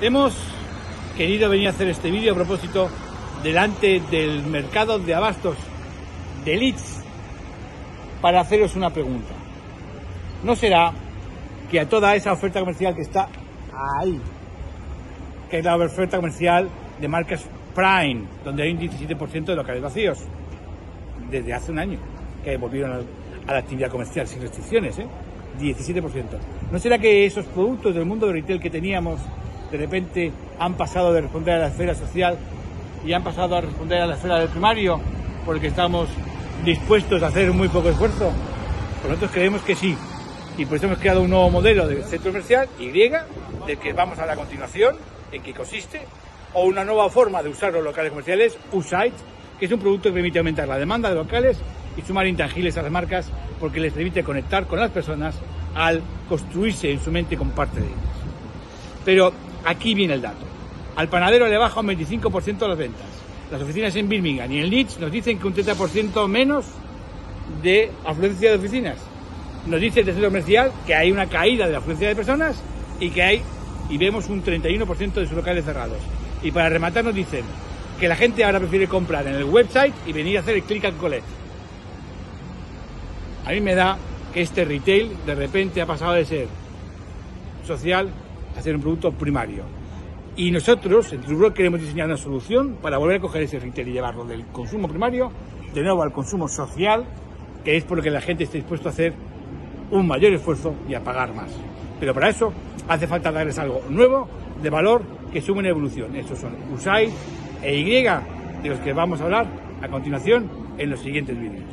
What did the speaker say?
Hemos querido venir a hacer este vídeo a propósito delante del mercado de abastos de Leeds para haceros una pregunta. ¿No será que a toda esa oferta comercial que está ahí, que es la oferta comercial de marcas Prime, donde hay un 17% de locales vacíos, desde hace un año, que volvieron a la actividad comercial sin restricciones, ¿eh? 17%. ¿No será que esos productos del mundo de retail que teníamos de repente han pasado de responder a la esfera social y han pasado a responder a la esfera del primario porque estamos dispuestos a hacer muy poco esfuerzo? Pues nosotros creemos que sí. Y por eso hemos creado un nuevo modelo de centro comercial, Y, del que vamos a la continuación, en qué consiste, o una nueva forma de usar los locales comerciales, Usite, que es un producto que permite aumentar la demanda de locales y sumar intangibles a las marcas porque les permite conectar con las personas al construirse en su mente con parte de ellas. Pero aquí viene el dato. Al panadero le baja un 25% las ventas. Las oficinas en Birmingham y en Leeds nos dicen que un 30% menos de afluencia de oficinas. Nos dice el comercial que hay una caída de la afluencia de personas y que hay y vemos un 31% de sus locales cerrados. Y para rematar nos dicen que la gente ahora prefiere comprar en el website y venir a hacer el click and collect. A mí me da que este retail de repente ha pasado de ser social a ser un producto primario. Y nosotros, en Trubro, queremos diseñar una solución para volver a coger ese retail y llevarlo del consumo primario de nuevo al consumo social, que es por lo que la gente está dispuesta a hacer un mayor esfuerzo y a pagar más. Pero para eso hace falta darles algo nuevo, de valor, que sume una evolución. Estos son USAID e Y, de los que vamos a hablar a continuación en los siguientes vídeos.